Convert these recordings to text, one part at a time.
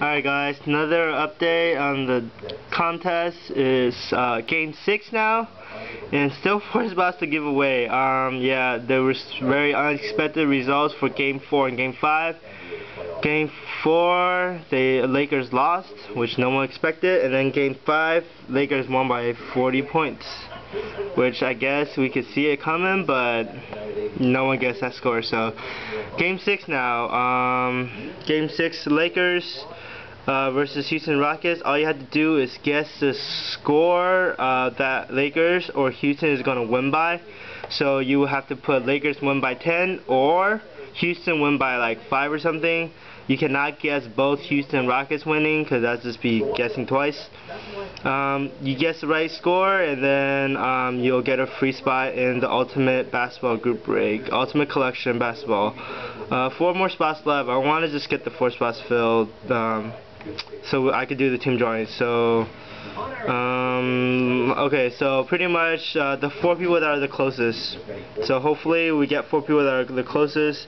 Alright guys, another update on the contest is uh, game 6 now and still four spots to give away. Um, yeah, there was very unexpected results for game 4 and game 5. Game 4, the Lakers lost, which no one expected, and then game 5, Lakers won by 40 points. Which I guess we could see it coming, but no one gets that score. So, game 6 now. Um, game 6, Lakers uh, versus Houston Rockets, all you have to do is guess the score uh, that Lakers or Houston is going to win by. So you will have to put Lakers win by 10 or Houston win by like 5 or something. You cannot guess both Houston Rockets winning because that's just be guessing twice. Um, you guess the right score and then um, you'll get a free spot in the Ultimate Basketball Group Break, Ultimate Collection Basketball. Uh, four more spots left. I want to just get the four spots filled. Um, so I could do the team drawing. So, um, okay, so pretty much uh, the four people that are the closest. So hopefully we get four people that are the closest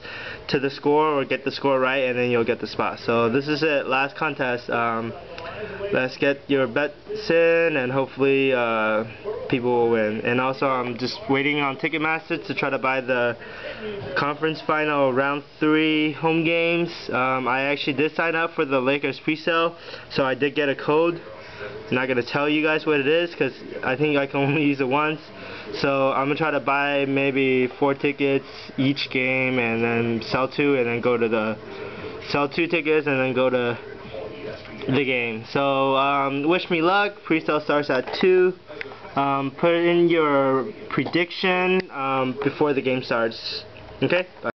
to the score or get the score right, and then you'll get the spot. So this is it, last contest. Um, let's get your bets in, and hopefully uh, people will win. And also, I'm just waiting on Ticketmaster to try to buy the conference final round three home games. Um, I actually did sign up for the Lakers pre-sale, so I did get a code. I'm not gonna tell you guys what it is because I think I can only use it once. So I'm gonna try to buy maybe four tickets each game and then sell two and then go to the sell two tickets and then go to the game. So um, wish me luck. Pre-sale starts at two. Um, put in your prediction um, before the game starts. Okay? Bye.